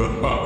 Ha ha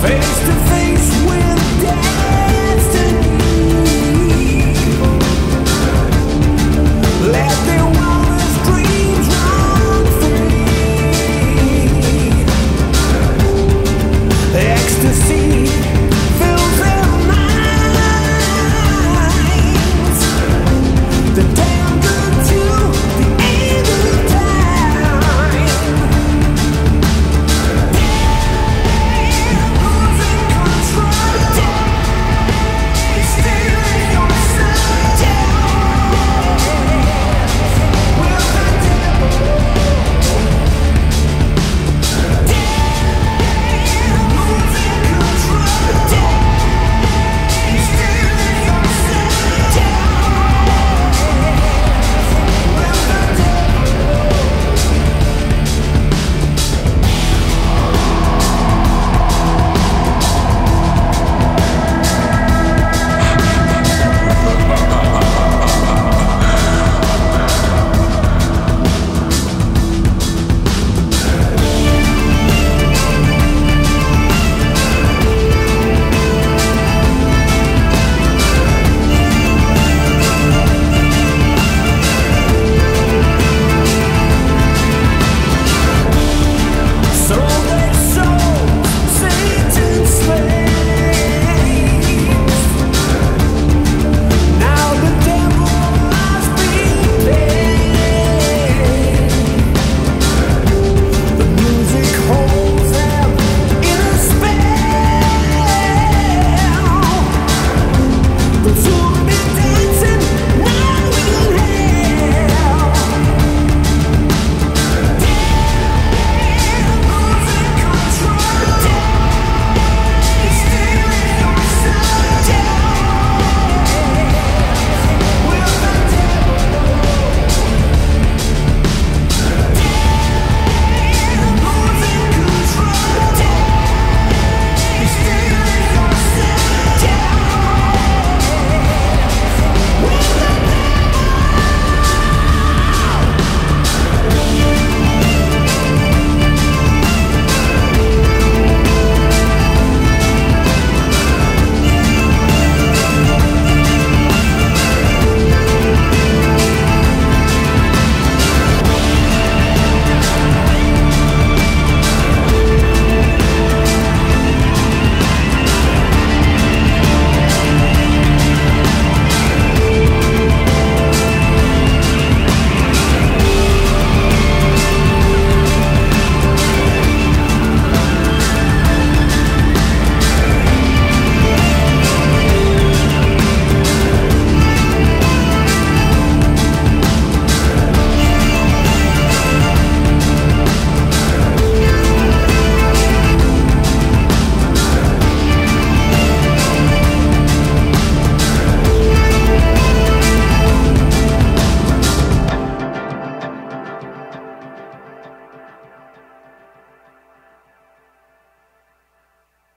face to to